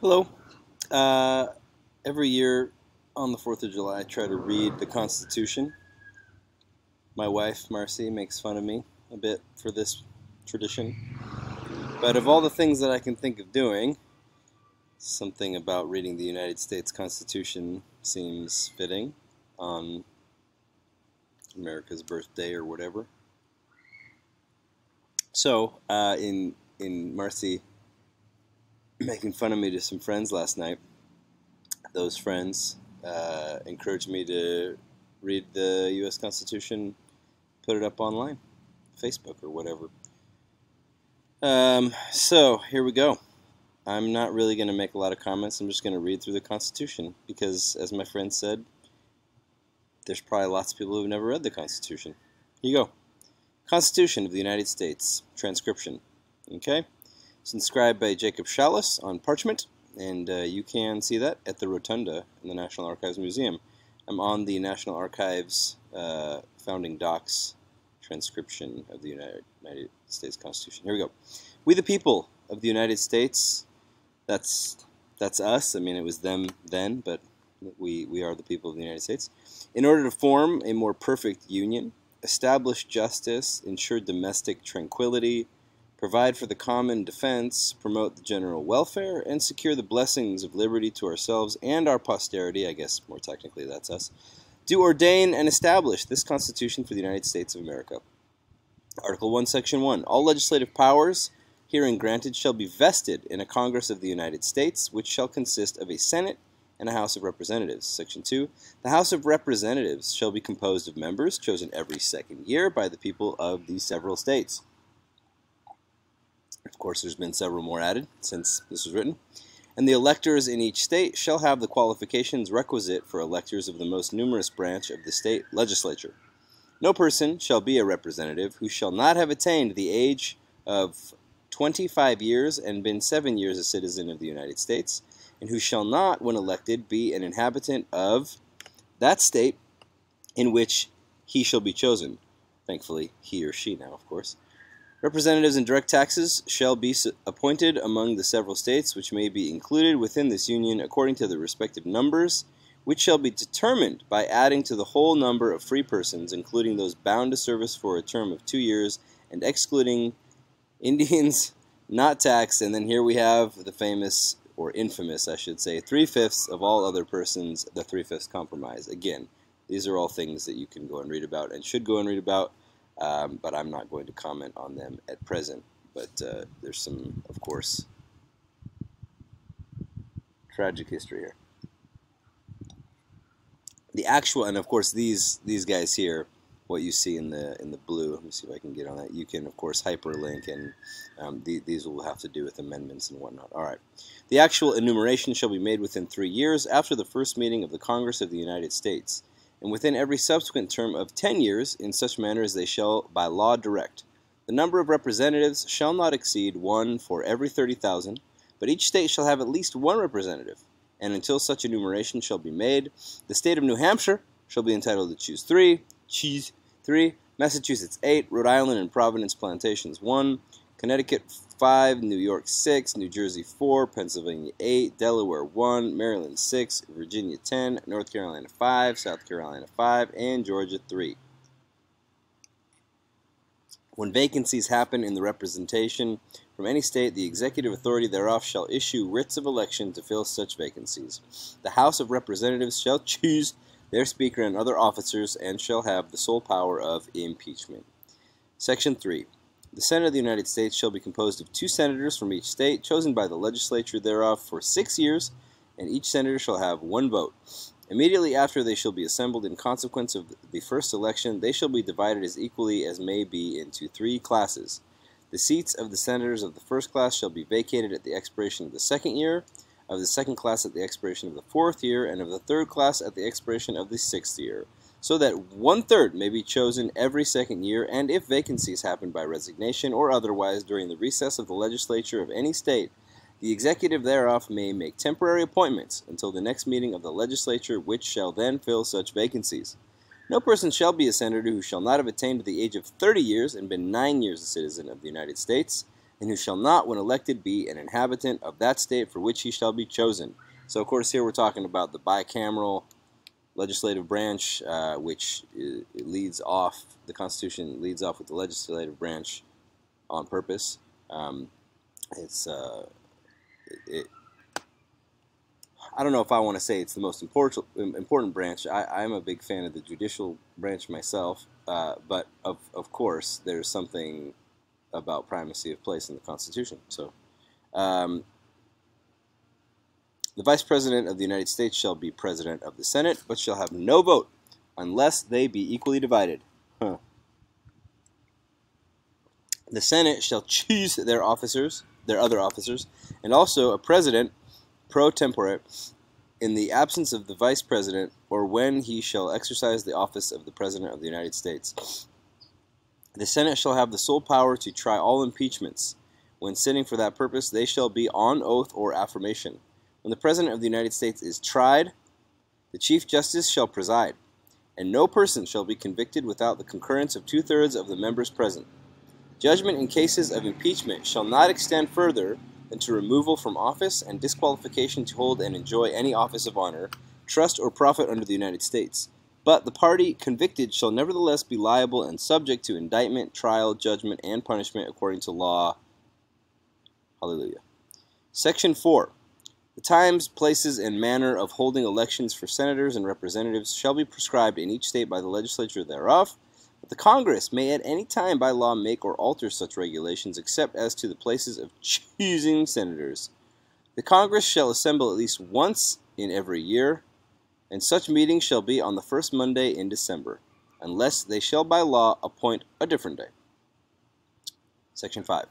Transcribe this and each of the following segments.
Hello. Uh, every year on the 4th of July, I try to read the Constitution. My wife, Marci, makes fun of me a bit for this tradition. But of all the things that I can think of doing, something about reading the United States Constitution seems fitting on America's birthday or whatever. So, uh, in in Marci making fun of me to some friends last night, those friends uh, encouraged me to read the U.S. Constitution, put it up online, Facebook or whatever. Um, so here we go. I'm not really going to make a lot of comments. I'm just going to read through the Constitution because, as my friend said, there's probably lots of people who've never read the Constitution. Here you go. Constitution of the United States, transcription. Okay? It's inscribed by Jacob Shallus on parchment, and uh, you can see that at the Rotunda in the National Archives Museum. I'm on the National Archives uh, founding docs transcription of the United, United States Constitution. Here we go. We the people of the United States, that's that's us. I mean, it was them then, but we, we are the people of the United States. In order to form a more perfect union, establish justice, ensure domestic tranquility, provide for the common defense, promote the general welfare, and secure the blessings of liberty to ourselves and our posterity, I guess more technically that's us, do ordain and establish this Constitution for the United States of America. Article 1, Section 1. All legislative powers herein granted shall be vested in a Congress of the United States, which shall consist of a Senate and a House of Representatives. Section 2. The House of Representatives shall be composed of members chosen every second year by the people of the several states. Of course, there's been several more added since this was written. And the electors in each state shall have the qualifications requisite for electors of the most numerous branch of the state legislature. No person shall be a representative who shall not have attained the age of 25 years and been seven years a citizen of the United States, and who shall not, when elected, be an inhabitant of that state in which he shall be chosen. Thankfully, he or she now, of course. Representatives in direct taxes shall be appointed among the several states which may be included within this union according to the respective numbers, which shall be determined by adding to the whole number of free persons, including those bound to service for a term of two years, and excluding Indians not taxed. And then here we have the famous, or infamous, I should say, three fifths of all other persons, the three fifths compromise. Again, these are all things that you can go and read about and should go and read about um, but I'm not going to comment on them at present. But uh, there's some, of course, tragic history here. The actual, and of course, these these guys here, what you see in the in the blue. Let me see if I can get on that. You can, of course, hyperlink, and um, the, these will have to do with amendments and whatnot. All right. The actual enumeration shall be made within three years after the first meeting of the Congress of the United States and within every subsequent term of ten years, in such manner as they shall by law direct. The number of representatives shall not exceed one for every thirty thousand, but each state shall have at least one representative. And until such enumeration shall be made, the state of New Hampshire shall be entitled to choose three, choose three, Massachusetts eight, Rhode Island and Providence plantations one, Connecticut 5, New York 6, New Jersey 4, Pennsylvania 8, Delaware 1, Maryland 6, Virginia 10, North Carolina 5, South Carolina 5, and Georgia 3. When vacancies happen in the representation from any state, the executive authority thereof shall issue writs of election to fill such vacancies. The House of Representatives shall choose their speaker and other officers and shall have the sole power of impeachment. Section 3. The Senate of the United States shall be composed of two senators from each state, chosen by the legislature thereof for six years, and each senator shall have one vote. Immediately after they shall be assembled in consequence of the first election, they shall be divided as equally as may be into three classes. The seats of the senators of the first class shall be vacated at the expiration of the second year, of the second class at the expiration of the fourth year, and of the third class at the expiration of the sixth year so that one third may be chosen every second year, and if vacancies happen by resignation or otherwise during the recess of the legislature of any state, the executive thereof may make temporary appointments until the next meeting of the legislature, which shall then fill such vacancies. No person shall be a senator who shall not have attained to the age of thirty years and been nine years a citizen of the United States. and who shall not, when elected, be an inhabitant of that state for which he shall be chosen. So, of course, here we're talking about the bicameral legislative branch, uh, which leads off, the Constitution leads off with the legislative branch on purpose. Um, it's, uh, it, I don't know if I want to say it's the most important important branch. I, am a big fan of the judicial branch myself, uh, but of, of course, there's something about primacy of place in the Constitution. So, um, the Vice President of the United States shall be President of the Senate, but shall have no vote unless they be equally divided. Huh. The Senate shall choose their officers, their other officers, and also a president pro tempore in the absence of the Vice President or when he shall exercise the office of the President of the United States. The Senate shall have the sole power to try all impeachments. When sitting for that purpose, they shall be on oath or affirmation. When the President of the United States is tried, the Chief Justice shall preside, and no person shall be convicted without the concurrence of two thirds of the members present. Judgment in cases of impeachment shall not extend further than to removal from office and disqualification to hold and enjoy any office of honor, trust, or profit under the United States. But the party convicted shall nevertheless be liable and subject to indictment, trial, judgment, and punishment according to law. Hallelujah. Section 4. The times, places, and manner of holding elections for senators and representatives shall be prescribed in each state by the legislature thereof. But the Congress may at any time by law make or alter such regulations except as to the places of choosing senators. The Congress shall assemble at least once in every year, and such meeting shall be on the first Monday in December, unless they shall by law appoint a different day. Section 5.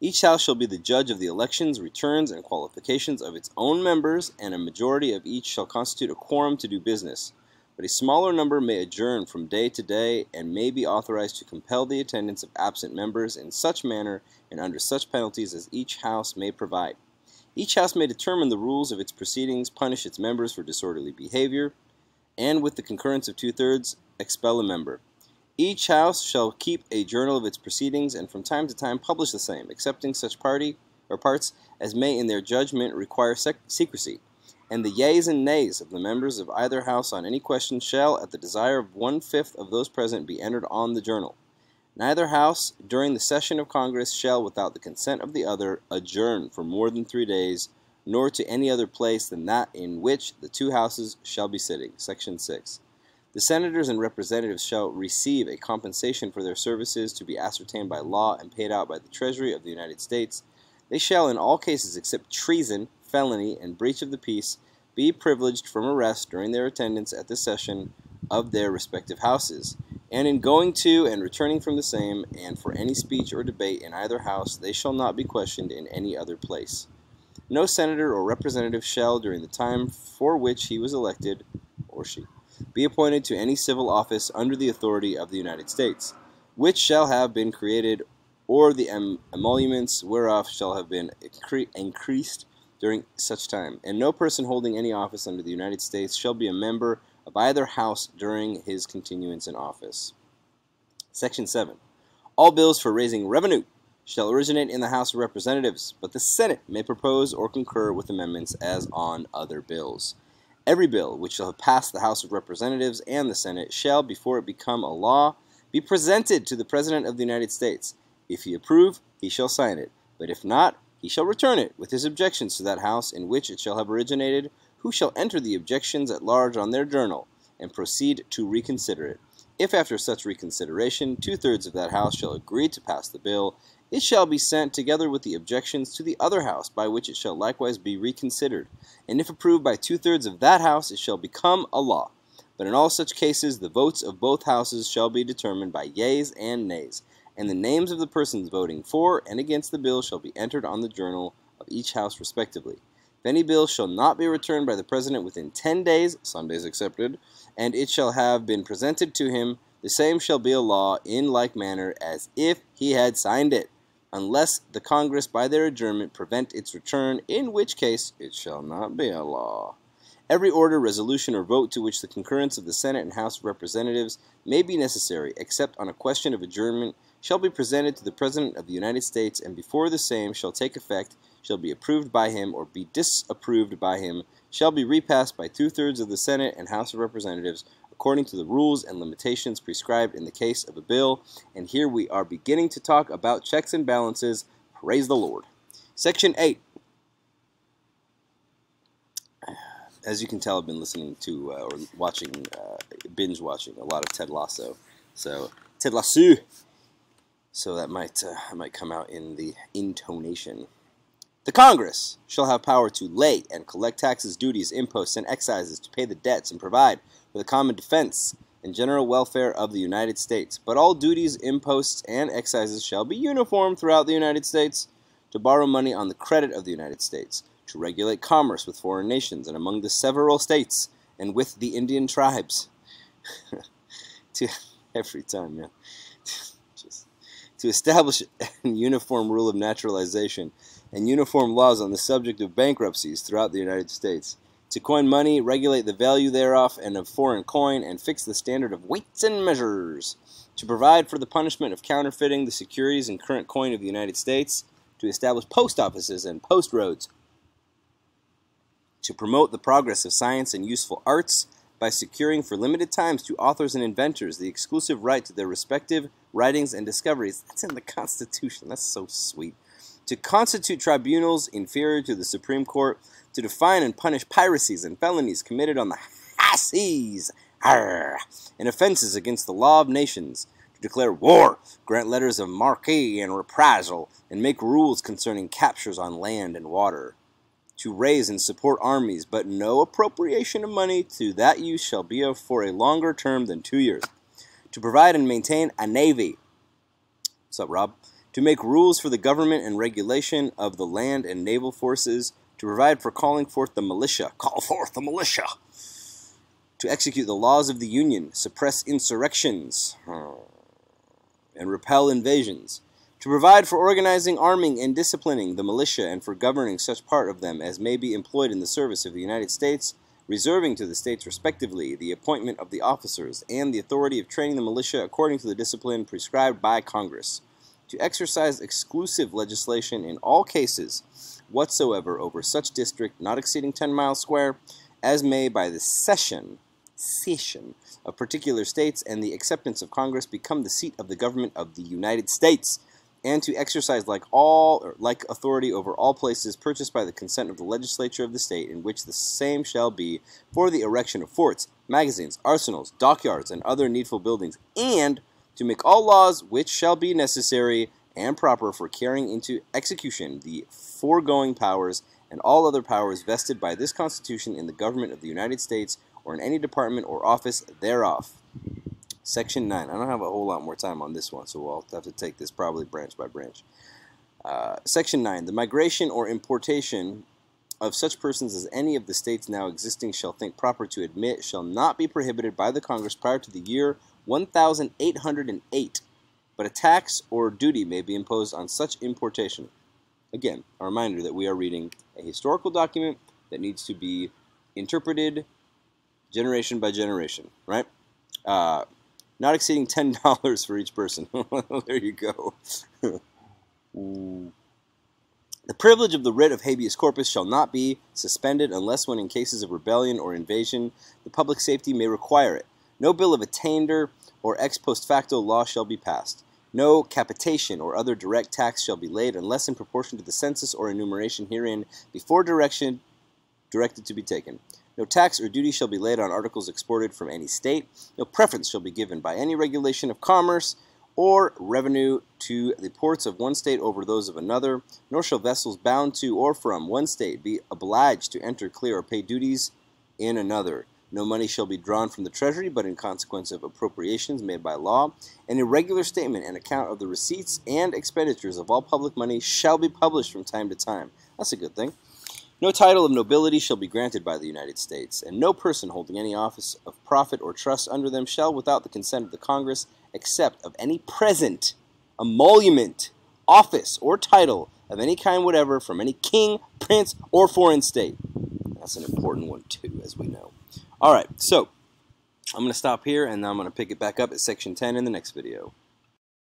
Each house shall be the judge of the elections, returns, and qualifications of its own members, and a majority of each shall constitute a quorum to do business. But a smaller number may adjourn from day to day, and may be authorized to compel the attendance of absent members in such manner and under such penalties as each house may provide. Each house may determine the rules of its proceedings, punish its members for disorderly behavior, and with the concurrence of two thirds, expel a member. Each house shall keep a journal of its proceedings, and from time to time publish the same, excepting such party or parts as may in their judgment require secrecy. And the yeas and nays of the members of either house on any question shall, at the desire of one fifth of those present, be entered on the journal. Neither house during the session of Congress shall, without the consent of the other, adjourn for more than three days, nor to any other place than that in which the two houses shall be sitting. Section 6. The senators and representatives shall receive a compensation for their services to be ascertained by law and paid out by the Treasury of the United States. They shall, in all cases except treason, felony, and breach of the peace, be privileged from arrest during their attendance at the session of their respective houses and in going to and returning from the same, and for any speech or debate in either house, they shall not be questioned in any other place. No senator or representative shall, during the time for which he was elected, or she, be appointed to any civil office under the authority of the United States, which shall have been created, or the em emoluments whereof shall have been incre increased during such time. And no person holding any office under the United States shall be a member of either house during his continuance in office. Section 7. All bills for raising revenue shall originate in the House of Representatives, but the Senate may propose or concur with amendments as on other bills. Every bill which shall have passed the House of Representatives and the Senate shall, before it become a law, be presented to the President of the United States. If he approve, he shall sign it, but if not, he shall return it with his objections to that House in which it shall have originated, who shall enter the objections at large on their journal, and proceed to reconsider it. If after such reconsideration two thirds of that House shall agree to pass the bill, it shall be sent together with the objections to the other House, by which it shall likewise be reconsidered. And if approved by two thirds of that House, it shall become a law. But in all such cases, the votes of both Houses shall be determined by yeas and nays, and the names of the persons voting for and against the bill shall be entered on the journal of each House respectively. If any bill shall not be returned by the President within ten days, Sundays excepted, and it shall have been presented to him, the same shall be a law in like manner as if he had signed it, unless the Congress by their adjournment prevent its return, in which case it shall not be a law. Every order, resolution, or vote to which the concurrence of the Senate and House of Representatives may be necessary, except on a question of adjournment, shall be presented to the President of the United States, and before the same shall take effect, shall be approved by him or be disapproved by him, shall be repassed by two thirds of the Senate and House of Representatives, according to the rules and limitations prescribed in the case of a bill. And here we are beginning to talk about checks and balances. Praise the Lord. Section 8. As you can tell, I've been listening to uh, or watching, uh, binge watching a lot of Ted Lasso. So, Ted Lasso. So that might, uh, might come out in the intonation. The Congress shall have power to lay and collect taxes, duties, imposts, and excises to pay the debts and provide for the common defense and general welfare of the United States. But all duties, imposts, and excises shall be uniform throughout the United States, to borrow money on the credit of the United States, to regulate commerce with foreign nations and among the several states and with the Indian tribes. to every time, man. Just to establish a uniform rule of naturalization and uniform laws on the subject of bankruptcies throughout the United States to coin money, regulate the value thereof and of foreign coin, and fix the standard of weights and measures, to provide for the punishment of counterfeiting the securities and current coin of the United States, to establish post offices and post roads, to promote the progress of science and useful arts by securing for limited times to authors and inventors the exclusive right to their respective writings and discoveries. That's in the Constitution. That's so sweet. To constitute tribunals inferior to the Supreme Court to define and punish piracies and felonies committed on the high seas and offenses against the law of nations, to declare war, grant letters of marque and reprisal, and make rules concerning captures on land and water, to raise and support armies, but no appropriation of money to that use shall be for a longer term than two years, to provide and maintain a navy. What's up, Rob? To make rules for the government and regulation of the land and naval forces, to provide for calling forth the militia, call forth the militia, to execute the laws of the Union, suppress insurrections, and repel invasions, to provide for organizing, arming, and disciplining the militia, and for governing such part of them as may be employed in the service of the United States, reserving to the states respectively the appointment of the officers and the authority of training the militia according to the discipline prescribed by Congress, to exercise exclusive legislation in all cases whatsoever over such district not exceeding 10 miles square as may by the cession cession of particular states and the acceptance of Congress become the seat of the government of the United States and to exercise like all like authority over all places purchased by the consent of the legislature of the state in which the same shall be for the erection of forts magazines arsenals dockyards and other needful buildings and to make all laws which shall be necessary and proper for carrying into execution the foregoing powers and all other powers vested by this Constitution in the government of the United States or in any department or office thereof. Section 9. I don't have a whole lot more time on this one, so we'll have to take this probably branch by branch. Uh, Section 9. The migration or importation of such persons as any of the states now existing shall think proper to admit shall not be prohibited by the Congress prior to the year 1808 but a tax or duty may be imposed on such importation. Again, a reminder that we are reading a historical document that needs to be interpreted generation by generation, right? Uh, not exceeding $10 for each person. there you go. the privilege of the writ of habeas corpus shall not be suspended unless when in cases of rebellion or invasion the public safety may require it. No bill of attainder or ex post facto law shall be passed. No capitation or other direct tax shall be laid unless in proportion to the census or enumeration herein before direction directed to be taken. No tax or duty shall be laid on articles exported from any state. No preference shall be given by any regulation of commerce or revenue to the ports of one state over those of another, nor shall vessels bound to or from one state be obliged to enter, clear, or pay duties in another. No money shall be drawn from the Treasury, but in consequence of appropriations made by law. An irregular statement and account of the receipts and expenditures of all public money shall be published from time to time. That's a good thing. No title of nobility shall be granted by the United States, and no person holding any office of profit or trust under them shall, without the consent of the Congress, accept of any present, emolument, office, or title of any kind whatever from any king, prince, or foreign state. That's an important one, too, as we know. All right, so I'm going to stop here and I'm going to pick it back up at section 10 in the next video.